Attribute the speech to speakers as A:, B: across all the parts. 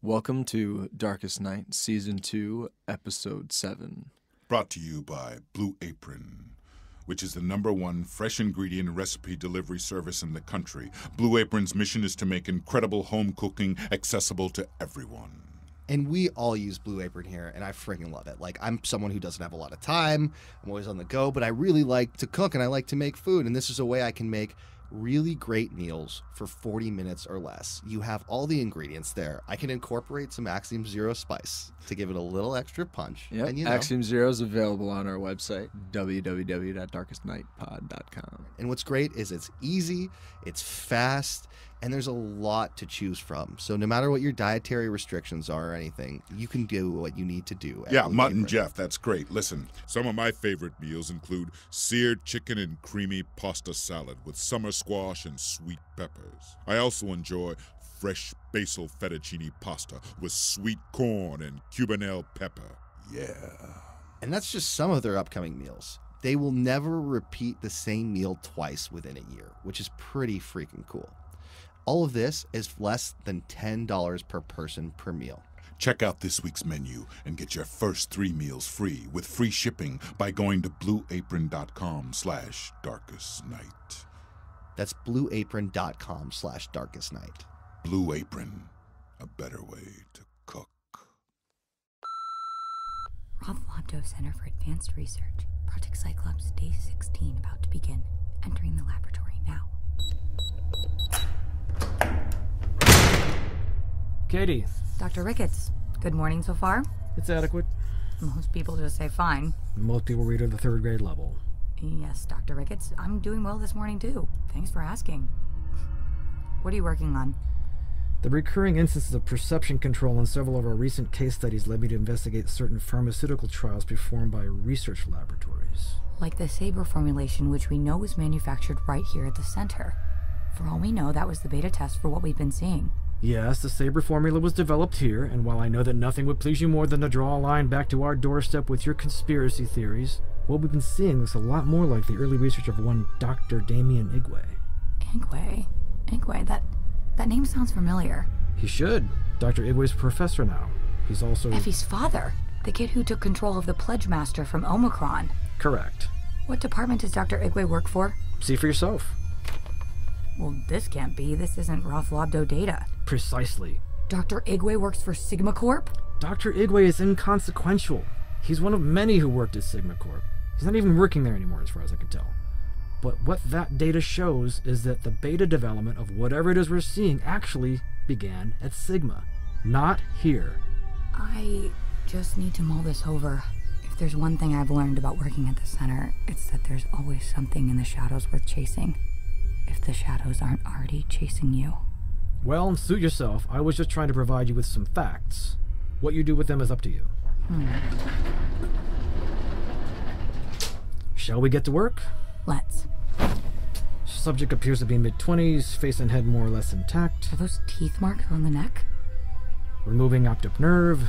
A: Welcome to Darkest Night, Season 2, Episode 7.
B: Brought to you by Blue Apron, which is the number one fresh ingredient recipe delivery service in the country. Blue Apron's mission is to make incredible home cooking accessible to everyone.
C: And we all use Blue Apron here, and I freaking love it. Like, I'm someone who doesn't have a lot of time, I'm always on the go, but I really like to cook and I like to make food. And this is a way I can make really great meals for 40 minutes or less. You have all the ingredients there. I can incorporate some Axiom Zero spice to give it a little extra punch.
A: Yep.
C: And you know,
A: Axiom Zero is available on our website, www.darkestnightpod.com.
C: And what's great is it's easy, it's fast, and there's a lot to choose from. So no matter what your dietary restrictions are or anything, you can do what you need to do.
B: Yeah, Mutt and Jeff, that's great. Listen, some of my favorite meals include seared chicken and creamy pasta salad with summer squash and sweet peppers. I also enjoy fresh basil fettuccine pasta with sweet corn and cubanelle pepper. Yeah.
C: And that's just some of their upcoming meals. They will never repeat the same meal twice within a year, which is pretty freaking cool. All of this is less than $10 per person per meal.
B: Check out this week's menu and get your first three meals free with free shipping by going to blueapron.com slash darkest night.
C: That's blueapron.com slash darkest night.
B: Blue Apron, a better way to cook.
D: Roth Lobdo Center for Advanced Research. Project Cyclops Day 16 about to begin. Entering the laboratory now.
E: Katie,
D: Dr. Ricketts, good morning so far?
E: it's adequate.
D: Most people just say fine.
E: Most people read at the third grade level.
D: Yes, Dr. Ricketts, I'm doing well this morning too. Thanks for asking. What are you working on?
E: The recurring instances of perception control in several of our recent case studies led me to investigate certain pharmaceutical trials performed by research laboratories.
D: Like the Sabre formulation, which we know was manufactured right here at the center. For all we know, that was the beta test for what we've been seeing.
E: Yes, the Sabre formula was developed here, and while I know that nothing would please you more than to draw a line back to our doorstep with your conspiracy theories, what we've been seeing looks a lot more like the early research of one Dr. Damien Igwe.
D: Igwe. Igwe, that that name sounds familiar.
E: He should. Dr. Igwe's professor now. He's also.
D: Effie's father, the kid who took control of the Pledge Master from Omicron.
E: Correct.
D: What department does Dr. Igwe work for?
E: See for yourself.
D: Well, this can't be. This isn't Roth Lobdo data.
E: Precisely.
D: Dr. Igwe works for Sigma Corp?
E: Dr. Igwe is inconsequential. He's one of many who worked at Sigma Corp. He's not even working there anymore, as far as I can tell. But what that data shows is that the beta development of whatever it is we're seeing actually began at Sigma, not here.
D: I just need to mull this over. If there's one thing I've learned about working at the center, it's that there's always something in the shadows worth chasing. If the shadows aren't already chasing you.
E: Well, suit yourself. I was just trying to provide you with some facts. What you do with them is up to you. Hmm. Shall we get to work?
D: Let's.
E: Subject appears to be mid 20s, face and head more or less intact.
D: Are those teeth marks on the neck?
E: Removing optic nerve.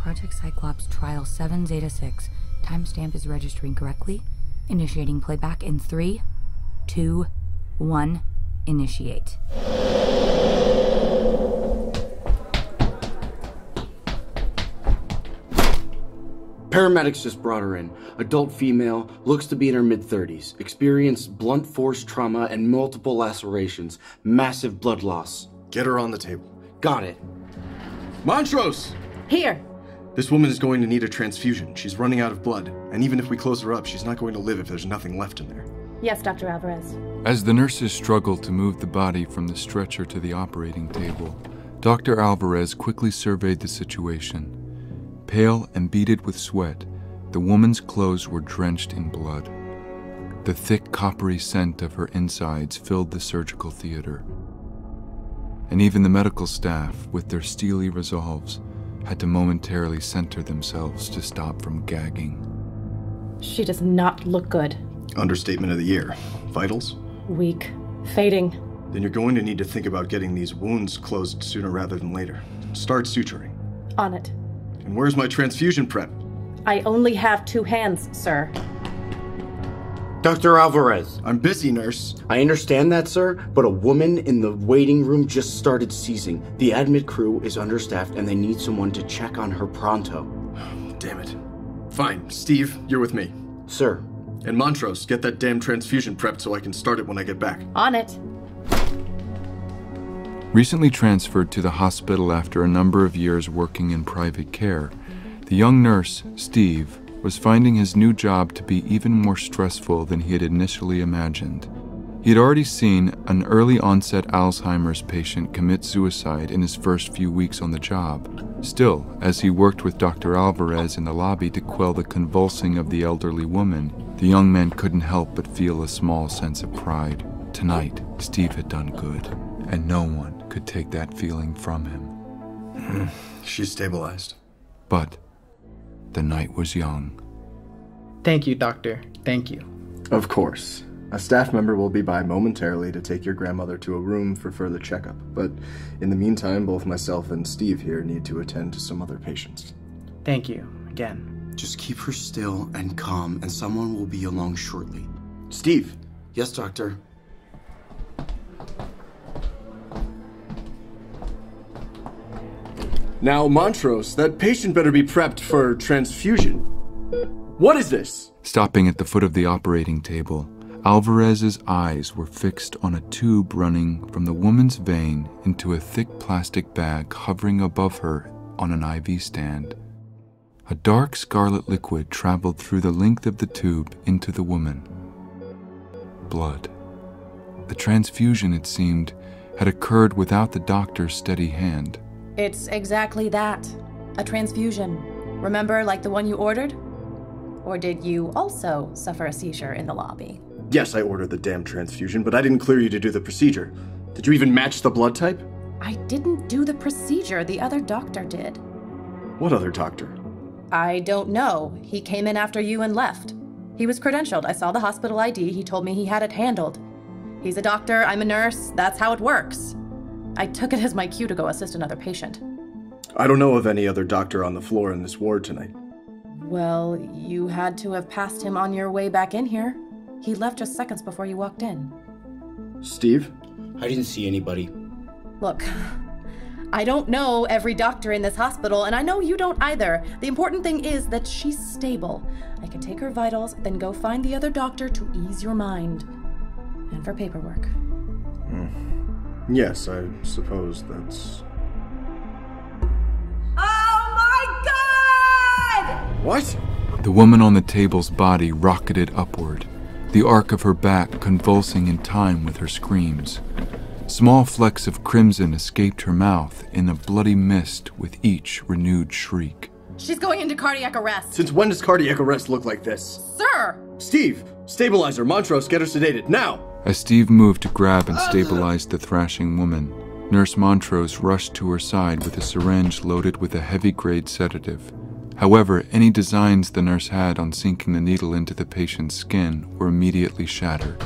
D: Project Cyclops Trial 7 Zeta 6. Timestamp is registering correctly. Initiating playback in 3, 2, 1. Initiate.
F: Paramedics just brought her in. Adult female, looks to be in her mid 30s. Experienced blunt force trauma and multiple lacerations. Massive blood loss.
G: Get her on the table.
F: Got it.
G: Montrose!
H: Here!
G: This woman is going to need a transfusion. She's running out of blood. And even if we close her up, she's not going to live if there's nothing left in there.
H: Yes, Dr. Alvarez.
I: As the nurses struggled to move the body from the stretcher to the operating table, Dr. Alvarez quickly surveyed the situation. Pale and beaded with sweat, the woman's clothes were drenched in blood. The thick, coppery scent of her insides filled the surgical theater. And even the medical staff, with their steely resolves, had to momentarily center themselves to stop from gagging.
H: She does not look good.
G: Understatement of the year. Vitals?
H: Weak. Fading.
G: Then you're going to need to think about getting these wounds closed sooner rather than later. Start suturing.
H: On it.
G: And where's my transfusion prep?
H: I only have two hands, sir.
F: Dr. Alvarez.
G: I'm busy, nurse.
F: I understand that, sir, but a woman in the waiting room just started seizing. The admit crew is understaffed and they need someone to check on her pronto.
G: Damn it. Fine, Steve, you're with me.
F: Sir.
G: And Montrose, get that damn transfusion prepped so I can start it when I get back.
H: On it.
I: Recently transferred to the hospital after a number of years working in private care, the young nurse, Steve, was finding his new job to be even more stressful than he had initially imagined. He had already seen an early onset Alzheimer's patient commit suicide in his first few weeks on the job. Still, as he worked with Dr. Alvarez in the lobby to quell the convulsing of the elderly woman, the young man couldn't help but feel a small sense of pride. Tonight, Steve had done good, and no one could take that feeling from him.
G: Hmm, she's stabilized.
I: But the night was young.
J: Thank you, Doctor. Thank you.
G: Of course. A staff member will be by momentarily to take your grandmother to a room for further checkup, but in the meantime, both myself and Steve here need to attend to some other patients.
J: Thank you, again.
F: Just keep her still and calm, and someone will be along shortly.
G: Steve!
F: Yes, Doctor.
G: Now, Montrose, that patient better be prepped for transfusion. What is this?
I: Stopping at the foot of the operating table, Alvarez's eyes were fixed on a tube running from the woman's vein into a thick plastic bag hovering above her on an IV stand. A dark scarlet liquid traveled through the length of the tube into the woman. Blood. The transfusion, it seemed, had occurred without the doctor's steady hand.
K: It's exactly that a transfusion. Remember, like the one you ordered? Or did you also suffer a seizure in the lobby?
G: Yes, I ordered the damn transfusion, but I didn't clear you to do the procedure. Did you even match the blood type?
K: I didn't do the procedure, the other doctor did.
G: What other doctor?
K: I don't know. He came in after you and left. He was credentialed. I saw the hospital ID. He told me he had it handled. He's a doctor, I'm a nurse. That's how it works. I took it as my cue to go assist another patient.
G: I don't know of any other doctor on the floor in this ward tonight.
K: Well, you had to have passed him on your way back in here. He left just seconds before you walked in.
G: Steve?
F: I didn't see anybody.
K: Look, I don't know every doctor in this hospital, and I know you don't either. The important thing is that she's stable. I can take her vitals, then go find the other doctor to ease your mind. And for paperwork. Hmm.
G: Yes, I suppose that's.
K: Oh my god!
G: What?
I: The woman on the table's body rocketed upward, the arc of her back convulsing in time with her screams. Small flecks of crimson escaped her mouth in a bloody mist with each renewed shriek.
K: She's going into cardiac arrest.
G: Since when does cardiac arrest look like this?
K: Sir!
G: Steve! Stabilizer! Montrose, get her sedated, now!
I: As Steve moved to grab and stabilize the thrashing woman, Nurse Montrose rushed to her side with a syringe loaded with a heavy grade sedative. However, any designs the nurse had on sinking the needle into the patient's skin were immediately shattered.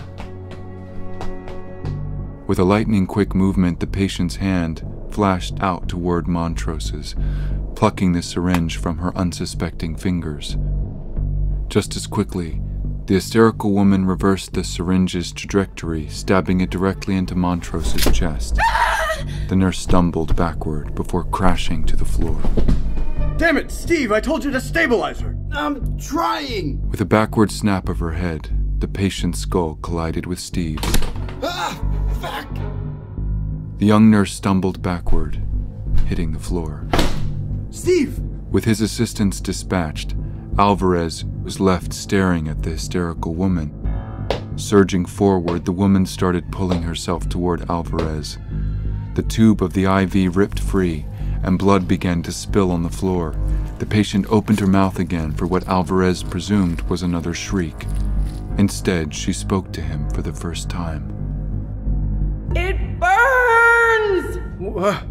I: With a lightning quick movement, the patient's hand flashed out toward Montrose's, plucking the syringe from her unsuspecting fingers. Just as quickly, the hysterical woman reversed the syringe's trajectory, stabbing it directly into Montrose's chest. The nurse stumbled backward before crashing to the floor.
G: Damn it, Steve! I told you to stabilize her!
F: I'm trying!
I: With a backward snap of her head, the patient's skull collided with Steve's.
F: Ah! Fuck!
I: The young nurse stumbled backward, hitting the floor.
F: Steve!
I: With his assistants dispatched, Alvarez was left staring at the hysterical woman. Surging forward, the woman started pulling herself toward Alvarez. The tube of the IV ripped free, and blood began to spill on the floor. The patient opened her mouth again for what Alvarez presumed was another shriek. Instead, she spoke to him for the first time.
L: It burns!
G: What?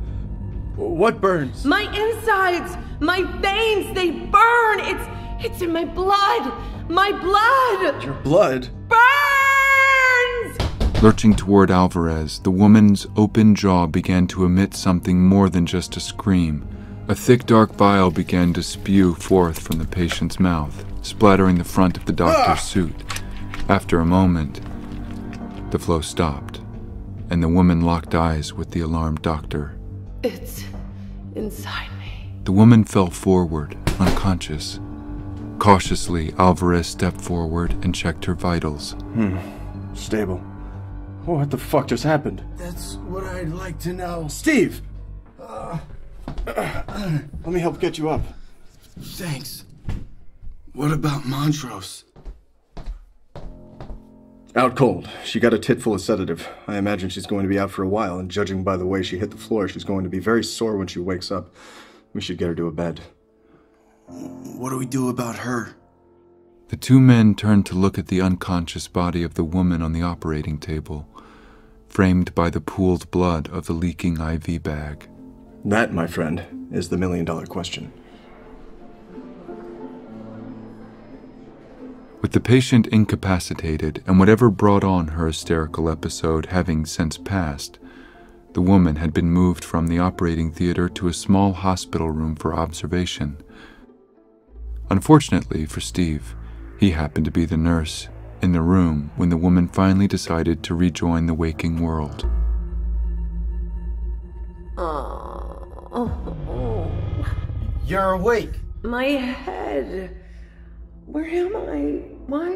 G: What burns?
L: My insides, my veins, they burn! It's it's in my blood! My blood!
G: Your blood?
L: Burns!
I: Lurching toward Alvarez, the woman's open jaw began to emit something more than just a scream. A thick dark vial began to spew forth from the patient's mouth, splattering the front of the doctor's ah! suit. After a moment, the flow stopped, and the woman locked eyes with the alarmed doctor.
L: It's inside me.
I: The woman fell forward, unconscious. Cautiously, Alvarez stepped forward and checked her vitals.
G: Hmm. Stable. What the fuck just happened?
M: That's what I'd like to know.
G: Steve! Uh, let me help get you up.
M: Thanks. What about Montrose?
G: Out cold. She got a tit full of sedative. I imagine she's going to be out for a while, and judging by the way she hit the floor, she's going to be very sore when she wakes up. We should get her to a bed.
M: What do we do about her?
I: The two men turned to look at the unconscious body of the woman on the operating table, framed by the pooled blood of the leaking IV bag.
G: That, my friend, is the million dollar question.
I: With the patient incapacitated and whatever brought on her hysterical episode having since passed, the woman had been moved from the operating theater to a small hospital room for observation. Unfortunately for Steve, he happened to be the nurse in the room when the woman finally decided to rejoin the waking world.
L: Oh,
M: You're awake.
L: my head. Where am I? Why?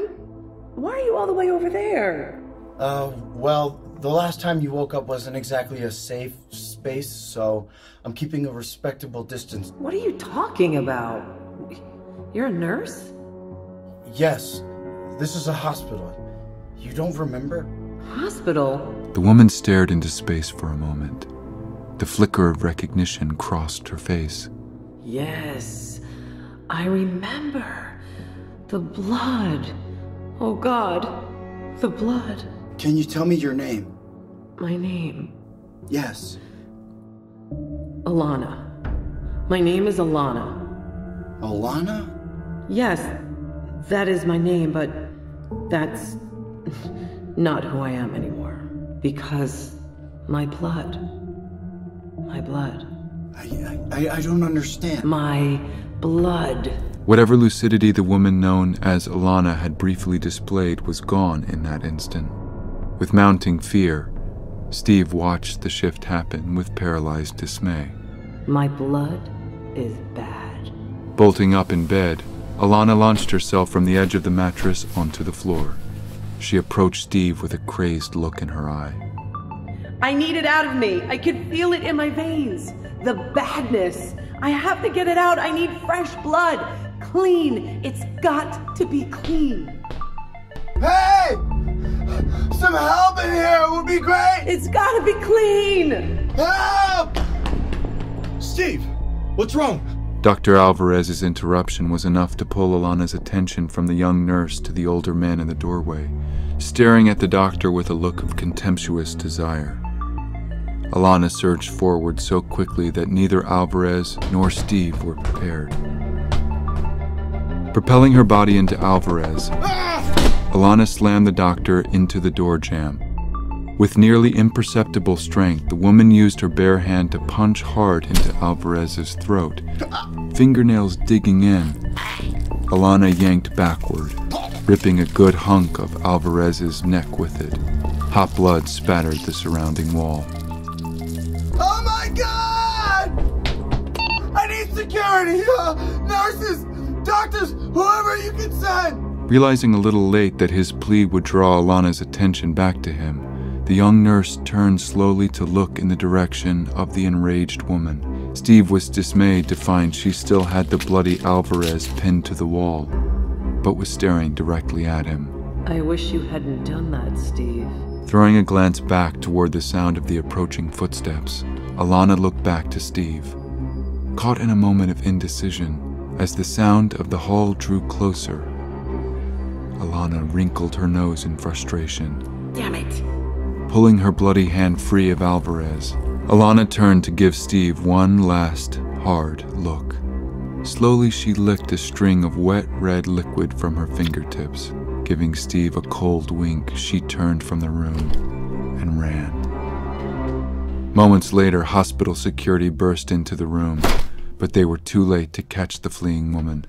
L: Why are you all the way over there?
M: Uh, well, the last time you woke up wasn't exactly a safe space, so I'm keeping a respectable distance.
L: What are you talking about? You're a nurse?
M: Yes, this is a hospital. You don't remember?
L: Hospital?
I: The woman stared into space for a moment. The flicker of recognition crossed her face.
L: Yes, I remember. The blood. Oh God, the blood.
M: Can you tell me your name?
L: My name.
M: Yes.
L: Alana. My name is Alana.
M: Alana?
L: Yes, that is my name, but that's not who I am anymore. Because my blood. My blood.
M: I, I, I don't understand.
L: My blood.
I: Whatever lucidity the woman known as Alana had briefly displayed was gone in that instant. With mounting fear, Steve watched the shift happen with paralyzed dismay.
L: My blood is bad.
I: Bolting up in bed, Alana launched herself from the edge of the mattress onto the floor. She approached Steve with a crazed look in her eye.
L: I need it out of me. I can feel it in my veins. The badness. I have to get it out. I need fresh blood. Clean. It's got to be clean.
M: Hey! Some help in here would be great!
L: It's gotta be clean!
M: Help! Steve, what's wrong?
I: Dr. Alvarez's interruption was enough to pull Alana's attention from the young nurse to the older man in the doorway, staring at the doctor with a look of contemptuous desire. Alana surged forward so quickly that neither Alvarez nor Steve were prepared. Propelling her body into Alvarez, Alana slammed the doctor into the door jamb. With nearly imperceptible strength, the woman used her bare hand to punch hard into Alvarez's throat, fingernails digging in. Alana yanked backward, ripping a good hunk of Alvarez's neck with it. Hot blood spattered the surrounding wall.
M: Oh my god! I need security! Uh, nurses, doctors, whoever you can send!
I: Realizing a little late that his plea would draw Alana's attention back to him, the young nurse turned slowly to look in the direction of the enraged woman. Steve was dismayed to find she still had the bloody Alvarez pinned to the wall, but was staring directly at him.
L: I wish you hadn't done that, Steve.
I: Throwing a glance back toward the sound of the approaching footsteps, Alana looked back to Steve, caught in a moment of indecision as the sound of the hall drew closer. Alana wrinkled her nose in frustration.
L: Damn it.
I: Pulling her bloody hand free of Alvarez, Alana turned to give Steve one last, hard look. Slowly, she licked a string of wet red liquid from her fingertips. Giving Steve a cold wink, she turned from the room and ran. Moments later, hospital security burst into the room, but they were too late to catch the fleeing woman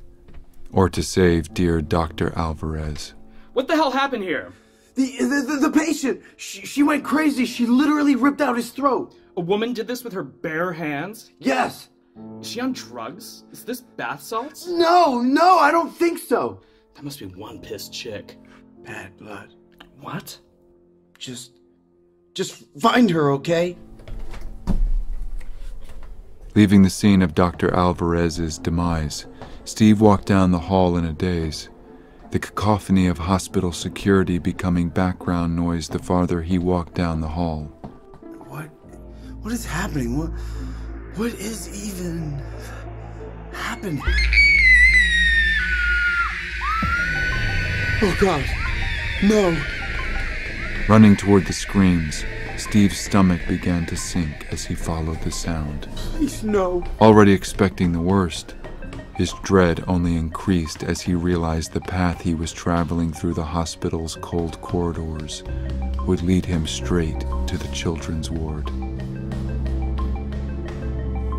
I: or to save dear Dr. Alvarez.
N: What the hell happened here?
M: The, the, the, the patient, she, she went crazy. She literally ripped out his throat.
N: A woman did this with her bare hands?
M: Yes.
N: Is she on drugs? Is this bath salts?
M: No, no, I don't think so.
N: That must be one pissed chick.
M: Bad blood.
N: What?
M: Just, just find her, okay?
I: Leaving the scene of Dr. Alvarez's demise, Steve walked down the hall in a daze, the cacophony of hospital security becoming background noise the farther he walked down the hall.
M: What, what is happening? What, what is even happening? Oh God, no.
I: Running toward the screams, Steve's stomach began to sink as he followed the sound.
M: Please, no.
I: Already expecting the worst, his dread only increased as he realized the path he was traveling through the hospital's cold corridors would lead him straight to the children's ward.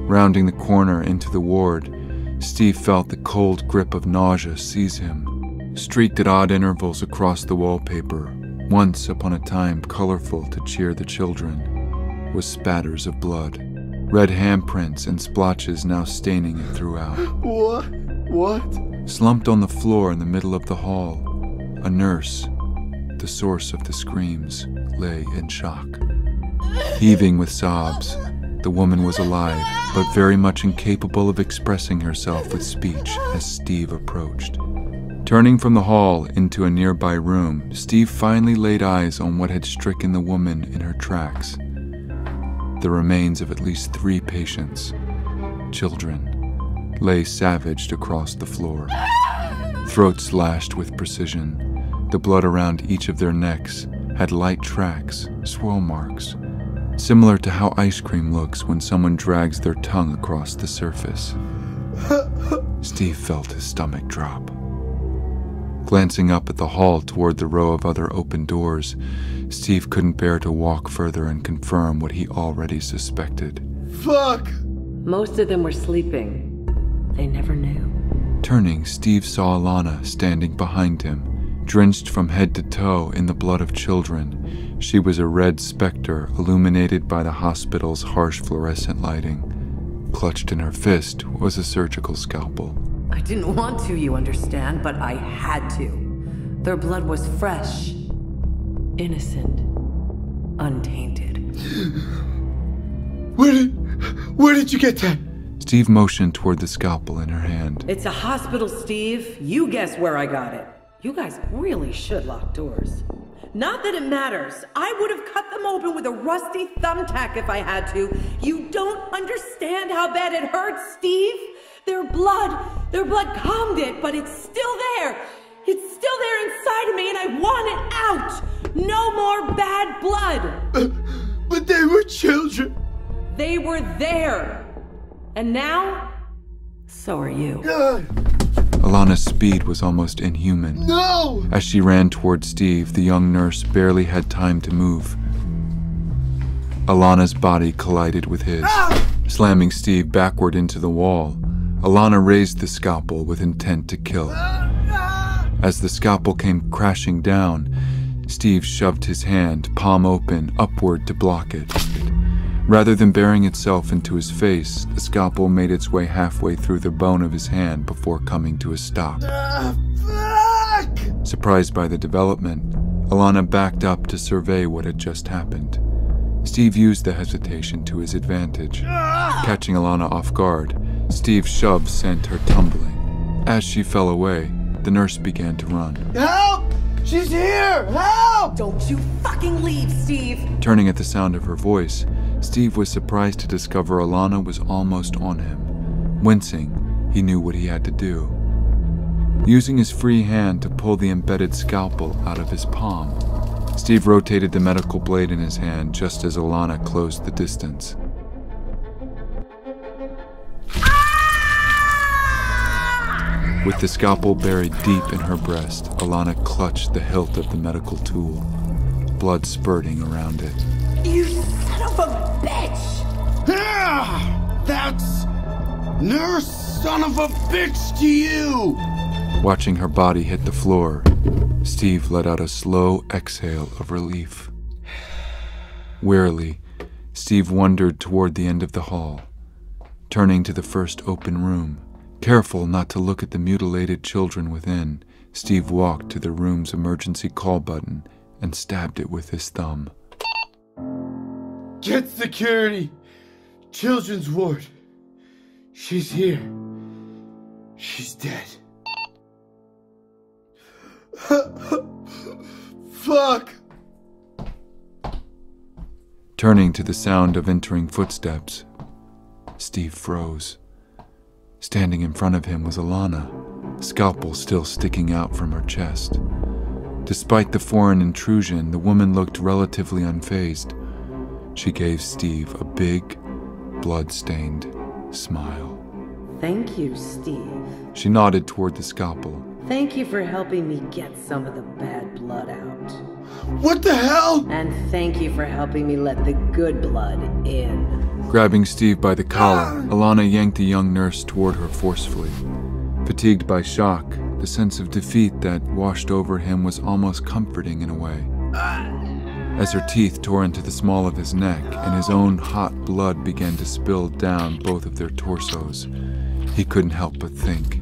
I: Rounding the corner into the ward, Steve felt the cold grip of nausea seize him, streaked at odd intervals across the wallpaper, once upon a time colorful to cheer the children, was spatters of blood, red handprints and splotches now staining it throughout.
M: What? What?
I: Slumped on the floor in the middle of the hall, a nurse, the source of the screams, lay in shock. Heaving with sobs, the woman was alive, but very much incapable of expressing herself with speech as Steve approached. Turning from the hall into a nearby room, Steve finally laid eyes on what had stricken the woman in her tracks. The remains of at least three patients, children, lay savaged across the floor. Throats lashed with precision, the blood around each of their necks had light tracks, swirl marks, similar to how ice cream looks when someone drags their tongue across the surface. Steve felt his stomach drop. Glancing up at the hall toward the row of other open doors, Steve couldn't bear to walk further and confirm what he already suspected.
M: Fuck!
L: Most of them were sleeping. They never knew.
I: Turning, Steve saw Alana standing behind him, drenched from head to toe in the blood of children. She was a red specter illuminated by the hospital's harsh fluorescent lighting. Clutched in her fist was a surgical scalpel.
L: I didn't want to, you understand, but I had to. Their blood was fresh, innocent, untainted.
M: Where did, where did you get that?
I: Steve motioned toward the scalpel in her hand.
L: It's a hospital, Steve. You guess where I got it. You guys really should lock doors. Not that it matters. I would have cut them open with a rusty thumbtack if I had to. You don't understand how bad it hurts, Steve. Their blood, their blood calmed it, but it's still there. It's still there inside of me, and I want it out. No more bad blood.
M: But they were children.
L: They were there. And now, so are you.
I: Alana's speed was almost inhuman.
M: No!
I: As she ran toward Steve, the young nurse barely had time to move. Alana's body collided with his, ah! slamming Steve backward into the wall. Alana raised the scalpel with intent to kill. Ah! As the scalpel came crashing down, Steve shoved his hand, palm open, upward to block it. Rather than burying itself into his face, the scalpel made its way halfway through the bone of his hand before coming to a stop. Surprised by the development, Alana backed up to survey what had just happened. Steve used the hesitation to his advantage. Catching Alana off guard, Steve's shove sent her tumbling. As she fell away, the nurse began to run.
M: Help! She's here! Help!
L: Don't you fucking leave, Steve!
I: Turning at the sound of her voice, Steve was surprised to discover Alana was almost on him. Wincing, he knew what he had to do. Using his free hand to pull the embedded scalpel out of his palm, Steve rotated the medical blade in his hand just as Alana closed the distance. With the scalpel buried deep in her breast, Alana clutched the hilt of the medical tool, blood spurting around it.
L: You son of a bitch!
M: Ah, that's nurse son of a bitch to you!
I: Watching her body hit the floor, Steve let out a slow exhale of relief. Wearily, Steve wandered toward the end of the hall, turning to the first open room. Careful not to look at the mutilated children within, Steve walked to the room's emergency call button and stabbed it with his thumb.
O: Get security! Children's ward. She's here. She's dead. Fuck!
I: Turning to the sound of entering footsteps, Steve froze. Standing in front of him was Alana, scalpel still sticking out from her chest. Despite the foreign intrusion, the woman looked relatively unfazed. She gave Steve a big, blood-stained smile.
L: Thank you, Steve.
I: She nodded toward the scalpel.
L: Thank you for helping me get some of the bad blood out.
O: What the hell?
L: And thank you for helping me let the good blood in.
I: Grabbing Steve by the collar, Alana yanked the young nurse toward her forcefully. Fatigued by shock, the sense of defeat that washed over him was almost comforting in a way. As her teeth tore into the small of his neck and his own hot blood began to spill down both of their torsos, he couldn't help but think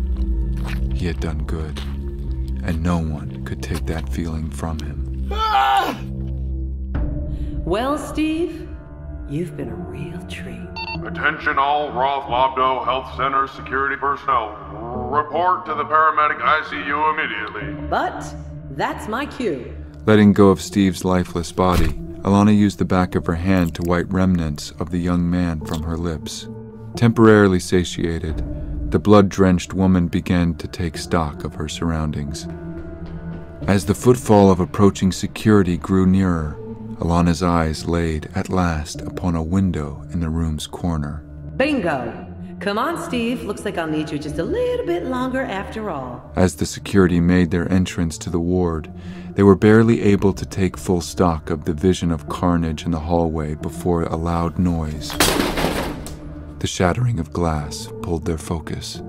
I: he had done good, and no one could take that feeling from him.
L: Well, Steve, you've been a real treat.
P: Attention all Roth Lobdo Health Center security personnel. Report to the paramedic ICU immediately.
L: But that's my cue.
I: Letting go of Steve's lifeless body, Alana used the back of her hand to wipe remnants of the young man from her lips. Temporarily satiated, the blood drenched woman began to take stock of her surroundings. As the footfall of approaching security grew nearer, Alana's eyes laid at last upon a window in the room's corner.
L: Bingo! Come on, Steve. Looks like I'll need you just a little bit longer after all.
I: As the security made their entrance to the ward, they were barely able to take full stock of the vision of carnage in the hallway before a loud noise. The shattering of glass pulled their focus.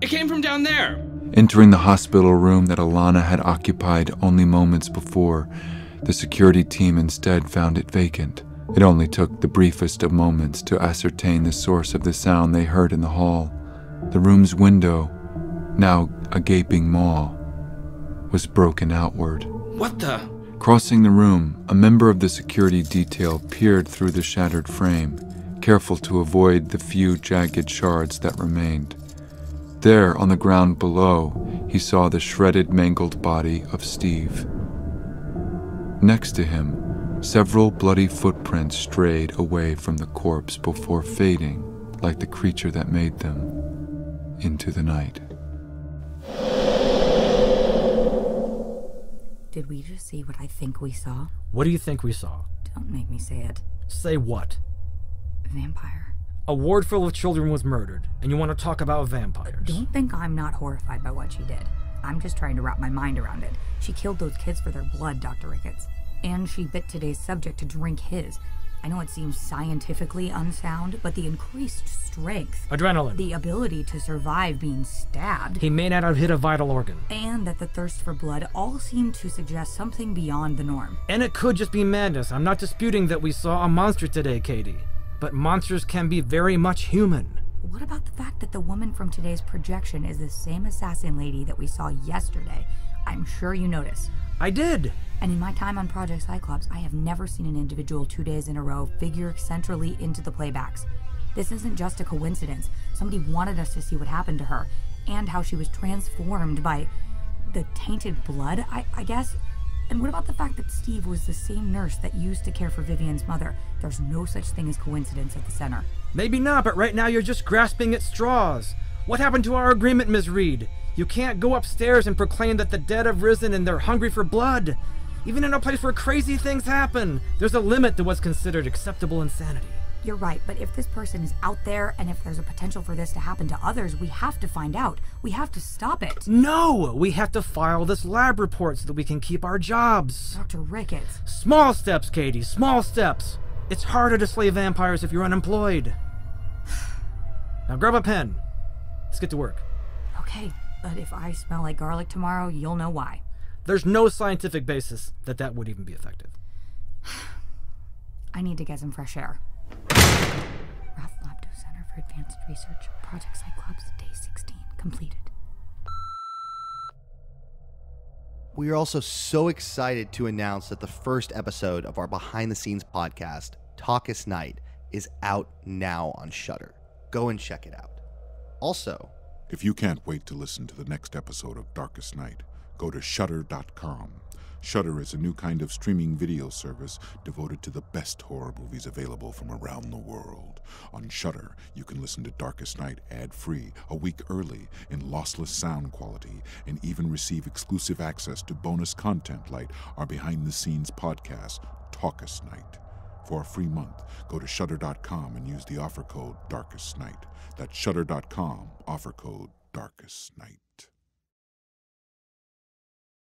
N: It came from down there.
I: Entering the hospital room that Alana had occupied only moments before, the security team instead found it vacant. It only took the briefest of moments to ascertain the source of the sound they heard in the hall. The room's window, now a gaping maw, was broken outward.
N: What the?
I: Crossing the room, a member of the security detail peered through the shattered frame, careful to avoid the few jagged shards that remained. There, on the ground below, he saw the shredded, mangled body of Steve. Next to him, several bloody footprints strayed away from the corpse before fading, like the creature that made them, into the night.
D: Did we just see what I think we saw?
E: What do you think we saw?
D: Don't make me say it.
E: Say what?
D: Vampire.
E: A ward full of children was murdered, and you want to talk about vampires.
D: Don't think I'm not horrified by what she did. I'm just trying to wrap my mind around it. She killed those kids for their blood, Dr. Ricketts. And she bit today's subject to drink his. I know it seems scientifically unsound, but the increased strength,
E: Adrenaline.
D: the ability to survive being stabbed,
E: He may not have hit a vital organ.
D: and that the thirst for blood all seem to suggest something beyond the norm.
E: And it could just be madness. I'm not disputing that we saw a monster today, Katie. But monsters can be very much human.
D: What about the fact that the woman from today's projection is the same assassin lady that we saw yesterday? I'm sure you noticed.
E: I did.
D: And in my time on Project Cyclops, I have never seen an individual two days in a row figure centrally into the playbacks. This isn't just a coincidence. Somebody wanted us to see what happened to her and how she was transformed by the tainted blood, I, I guess. And what about the fact that Steve was the same nurse that used to care for Vivian's mother? There's no such thing as coincidence at the center.
E: Maybe not, but right now you're just grasping at straws. What happened to our agreement, Ms. Reed? You can't go upstairs and proclaim that the dead have risen and they're hungry for blood. Even in a place where crazy things happen, there's a limit to what's considered acceptable insanity.
D: You're right, but if this person is out there and if there's a potential for this to happen to others, we have to find out. We have to stop it.
E: No! We have to file this lab report so that we can keep our jobs.
D: Dr. Ricketts.
E: Small steps, Katie, small steps. It's harder to slay vampires if you're unemployed. Now grab a pen. Let's get to work.
D: Okay, but if I smell like garlic tomorrow, you'll know why.
E: There's no scientific basis that that would even be effective.
D: I need to get some fresh air. Roth Lobdo Center for Advanced Research, Project Cyclops, Day 16, completed.
C: We are also so excited to announce that the first episode of our behind the scenes podcast, Talkest Night, is out now on Shudder. Go and check it out. Also,
B: If you can't wait to listen to the next episode of Darkest Night, go to Shudder.com. Shudder is a new kind of streaming video service devoted to the best horror movies available from around the world. On Shudder, you can listen to Darkest Night ad-free, a week early, in lossless sound quality, and even receive exclusive access to bonus content like our behind-the-scenes podcast, Talkest Night. For a free month, go to Shudder.com and use the offer code Darkest Night. That's Shudder.com, offer code Darkest Night.